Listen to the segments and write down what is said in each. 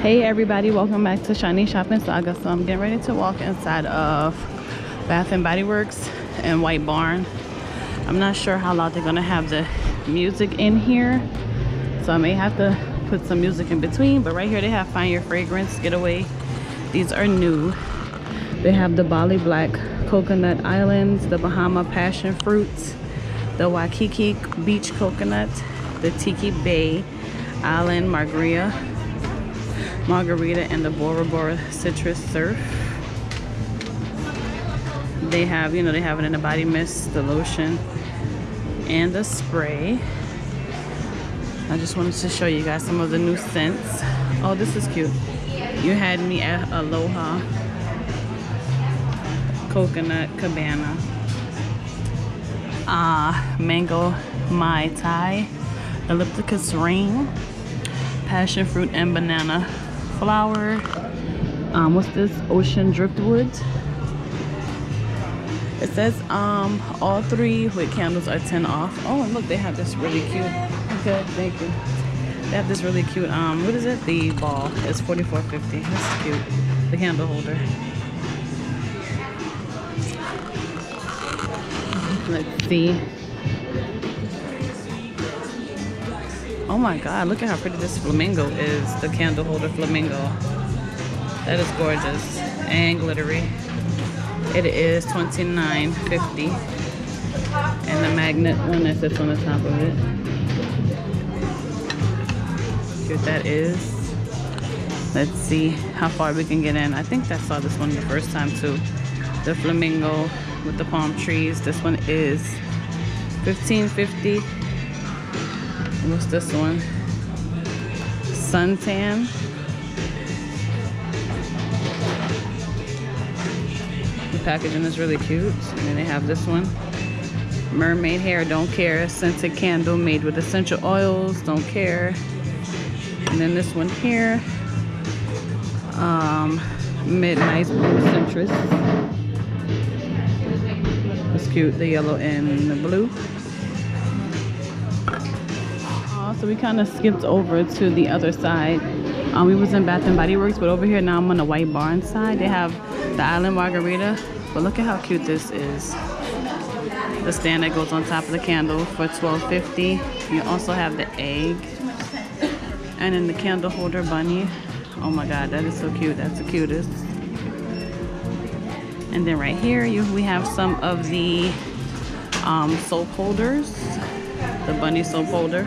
Hey everybody, welcome back to Shanice Shopping Saga. So I'm getting ready to walk inside of Bath and Body Works and White Barn. I'm not sure how loud they're gonna have the music in here. So I may have to put some music in between, but right here they have Find Your Fragrance Getaway. These are new. They have the Bali Black Coconut Islands, the Bahama Passion Fruits, the Waikiki Beach Coconut, the Tiki Bay Island Margarita, Margarita, and the Bora Bora Citrus Surf. They have, you know, they have it in the body mist, the lotion, and the spray. I just wanted to show you guys some of the new scents. Oh, this is cute. You had me at Aloha Coconut Cabana. Ah, uh, Mango Mai Tai, Ellipticus Ring, Passion Fruit and Banana Flower. Um, what's this? Ocean Driftwood. It says um all three with candles are 10 off. Oh, and look, they have this really cute. Okay, thank you. They have this really cute um what is it? The ball. It's 44.50. That's cute. The candle holder. Let's see. Oh my god, look at how pretty this flamingo is. The candle holder flamingo. That is gorgeous and glittery. It is $29.50. And the magnet one that sits on the top of it. What that is. Let's see how far we can get in. I think I saw this one the first time too. The flamingo with the palm trees. This one is $15.50. What's this one? Suntan. The packaging is really cute. And then they have this one. Mermaid hair, don't care. Scented candle made with essential oils, don't care. And then this one here. Um, Midnight Blue Citrus. It's cute, the yellow and the blue. So we kind of skipped over to the other side. Um, we was in Bath and Body Works, but over here now I'm on the White Barn side. They have the Island Margarita but look at how cute this is. The stand that goes on top of the candle for $12.50. You also have the egg. And then the candle holder bunny. Oh my god, that is so cute. That's the cutest. And then right here you we have some of the um, soap holders. The bunny soap holder.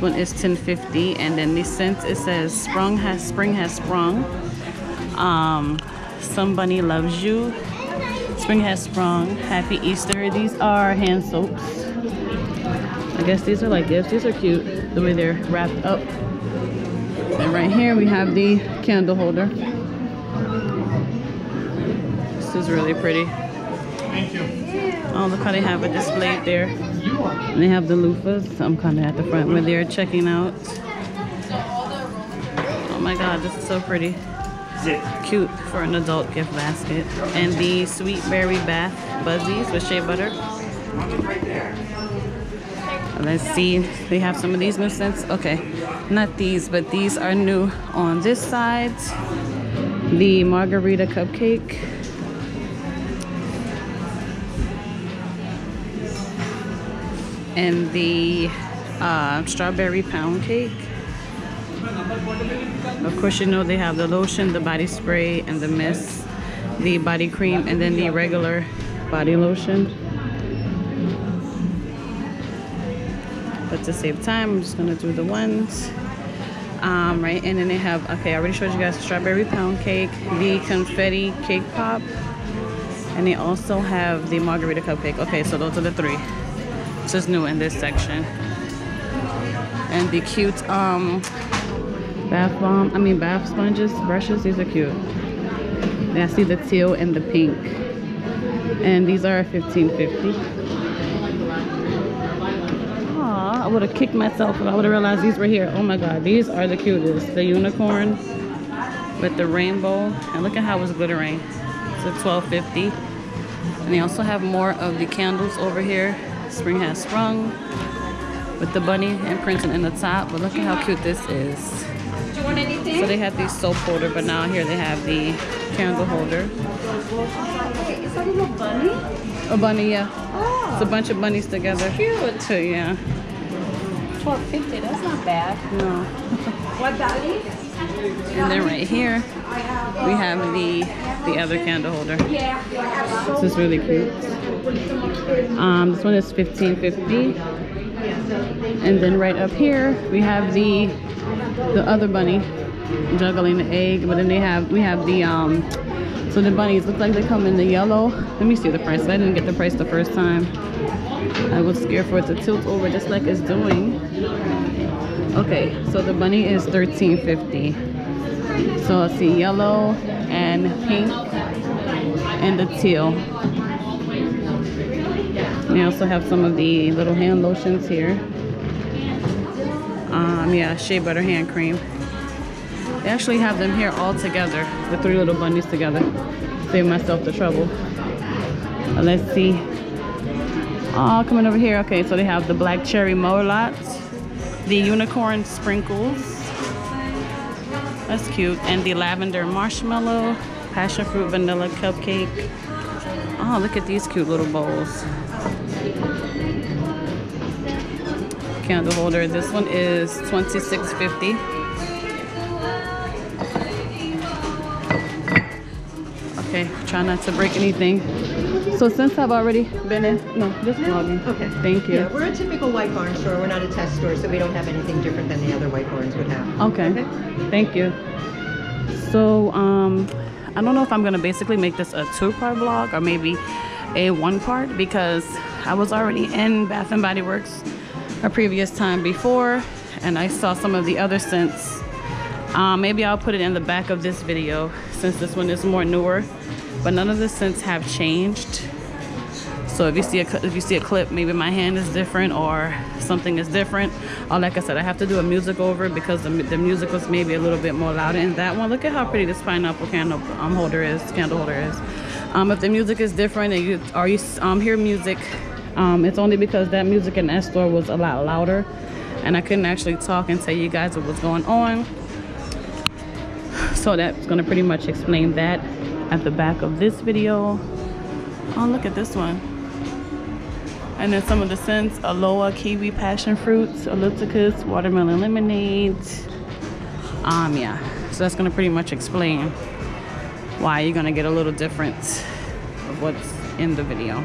This one is $10.50. And then the scent it says sprung has spring has sprung. Um, Somebody Loves You. Spring has sprung. Happy Easter. These are hand soaps. I guess these are like gifts. These are cute, the way they're wrapped up. And right here we have the candle holder. This is really pretty. Thank you. Oh, look how they have it displayed there. And they have the loofahs. I'm kind of at the front where they're checking out. Oh my god, this is so pretty cute for an adult gift basket. And the Sweet Berry Bath Buzzies with shea butter. Let's see, they have some of these new scents. Okay, not these, but these are new on this side. The Margarita Cupcake. And the uh, Strawberry Pound Cake. Of course, you know they have the lotion, the body spray, and the mist, the body cream, and then the regular body lotion. But to save time, I'm just gonna do the ones. Um, right, and then they have, okay, I already showed you guys the strawberry pound cake, the confetti cake pop, and they also have the margarita cupcake. Okay, so those are the three. This is new in this section. And the cute um, bath bomb, I mean bath sponges, brushes, these are cute. I see the teal and the pink. And these are 15.50. Aw, I would have kicked myself if I would have realized these were here. Oh my god, these are the cutest. The unicorn with the rainbow. And look at how it's glittering. It's a 12.50. And they also have more of the candles over here. Spring has sprung with the bunny imprinted in the top. But look at how cute this is. Did you want anything? So they had the soap holder, but now here they have the candle holder. Is that a little bunny? A bunny, yeah. Oh, It's a bunch of bunnies together. cute. Too, yeah. Twelve fifty. That's not bad. No. What bunny? And then right here we have the the other candle holder. This is really cute. Um, this one is fifteen fifty. And then right up here we have the the other bunny juggling the egg. But then they have we have the um so the bunnies look like they come in the yellow. Let me see the price. I didn't get the price the first time. I was scared for it to tilt over just like it's doing. Okay, so the bunny is thirteen fifty. So I see yellow and pink and the teal. They also have some of the little hand lotions here. Um, yeah, shea butter hand cream. They actually have them here all together, the three little bunnies together. Save myself the trouble. Uh, let's see. Oh, coming over here. Okay, so they have the black cherry Merlots, the unicorn sprinkles. That's cute. And the lavender marshmallow, passion fruit vanilla cupcake. Oh, look at these cute little bowls. Candle holder. This one is $26.50. Okay, try not to break anything. So since I've already been in, no, just vlogging. Okay. Thank you. Yeah, we're a typical White Barn store. We're not a test store, so we don't have anything different than the other White Barns would have. Okay. Thank you. So, um, I don't know if I'm gonna basically make this a two-part vlog or maybe a one-part because I was already in Bath and Body Works a previous time before, and I saw some of the other scents. Um, maybe I'll put it in the back of this video since this one is more newer, but none of the scents have changed. So if you see a if you see a clip, maybe my hand is different or something is different. Or like I said, I have to do a music over because the, the music was maybe a little bit more louder in that one. Look at how pretty this pineapple candle um, holder is, candle holder is. Um, if the music is different and you or you s- um, hear music, um, it's only because that music in that store was a lot louder, and I couldn't actually talk and tell you guys what was going on. So that's gonna pretty much explain that at the back of this video. Oh, look at this one. And then some of the scents, aloha, kiwi, passion fruits, ellipticus, watermelon lemonade. Um, yeah. So that's gonna pretty much explain why you're gonna get a little different of what's in the video.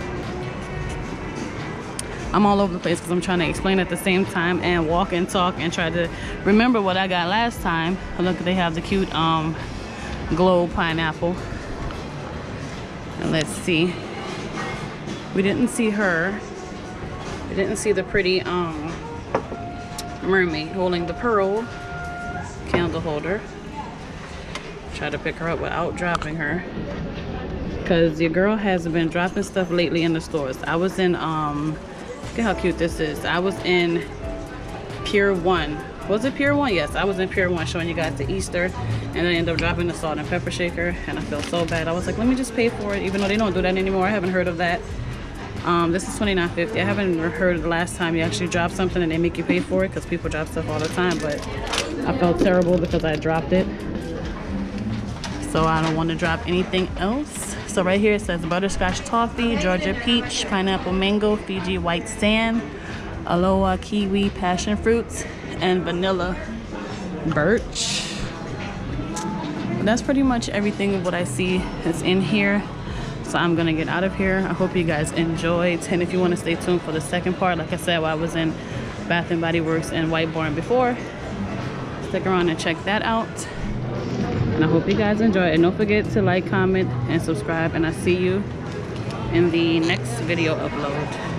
I'm all over the place because I'm trying to explain at the same time and walk and talk and try to remember what I got last time. Look, they have the cute um, glow pineapple. And let's see. We didn't see her. We didn't see the pretty um, mermaid holding the pearl candle holder. Try to pick her up without dropping her. Cause your girl has been dropping stuff lately in the stores. I was in um look at how cute this is. I was in Pier One. Was it Pier One? Yes, I was in Pier One showing you guys the Easter and I ended up dropping the salt and pepper shaker and I felt so bad. I was like, let me just pay for it, even though they don't do that anymore. I haven't heard of that. Um, this is $29.50. I haven't heard the last time you actually drop something and they make you pay for it because people drop stuff all the time, but I felt terrible because I dropped it. So I don't want to drop anything else. So right here it says butterscotch toffee, Georgia peach, pineapple mango, Fiji white sand, aloha kiwi, passion fruits, and vanilla birch. That's pretty much everything of what I see is in here. So I'm gonna get out of here. I hope you guys enjoyed. And if you want to stay tuned for the second part, like I said, while I was in Bath and Body Works and White Barn before, stick around and check that out. And I hope you guys enjoy. And don't forget to like, comment, and subscribe. And I'll see you in the next video upload.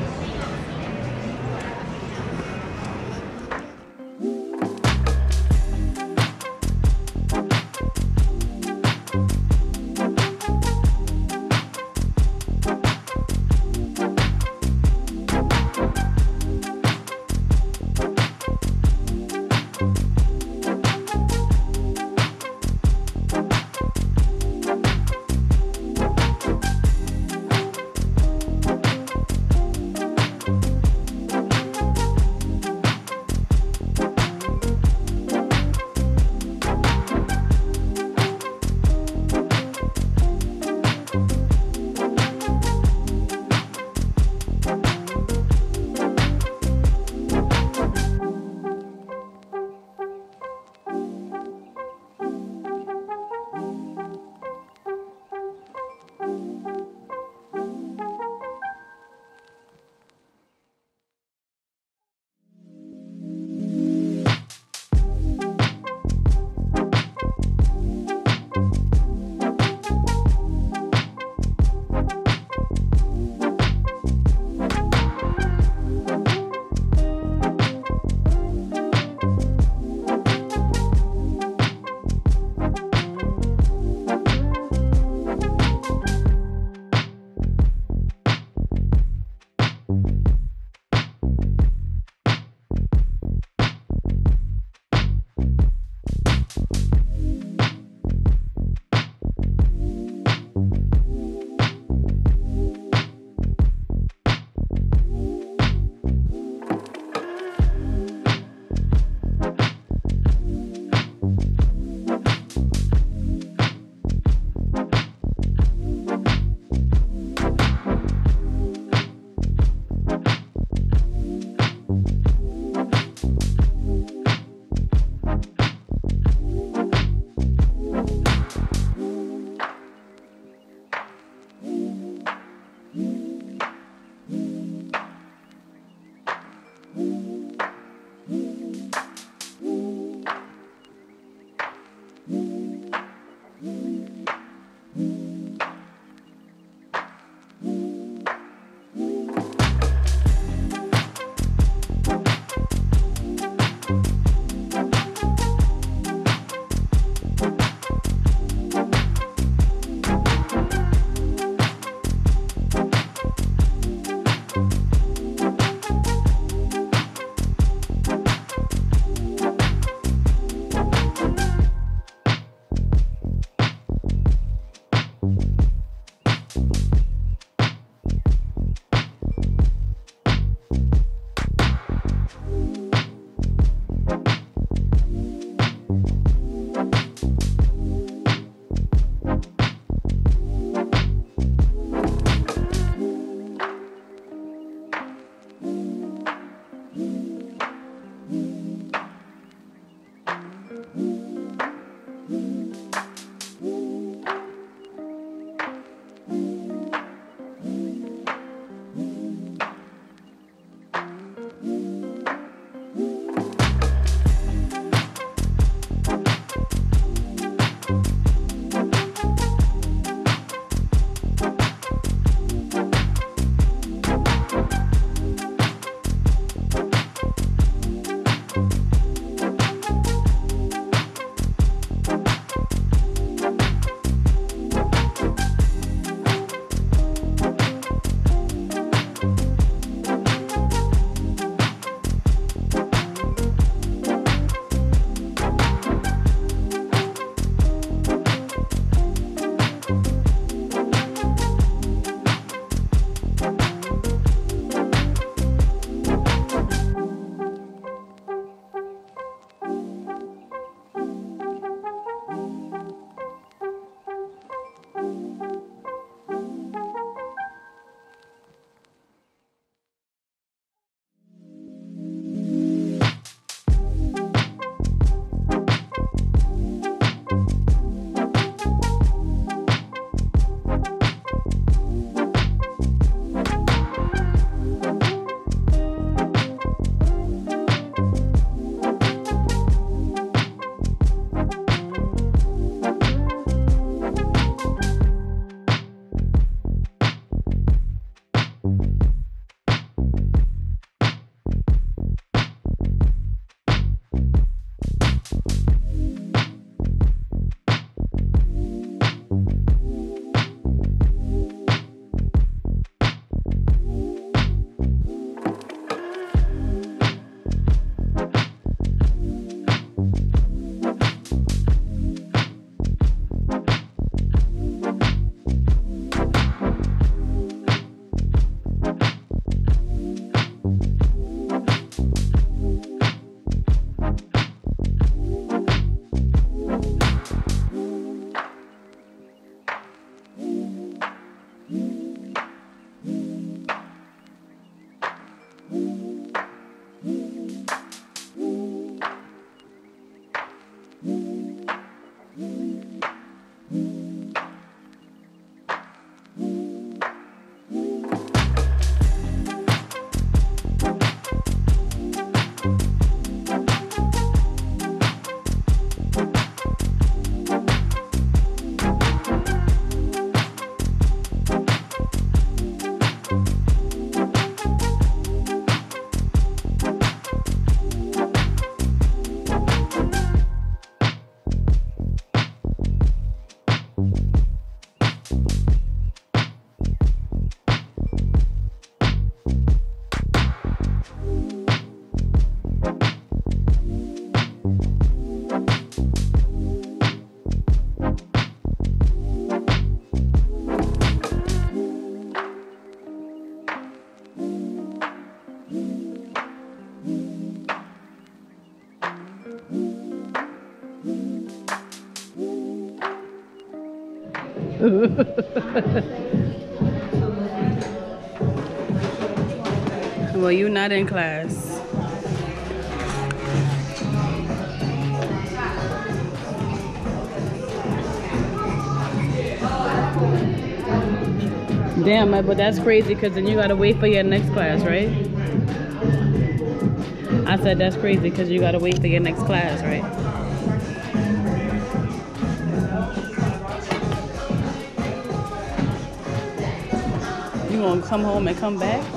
well, you're not in class. Damn, but that's crazy because then you gotta wait for your next class, right? I said that's crazy because you gotta wait for your next class, right? Gonna come home and come back?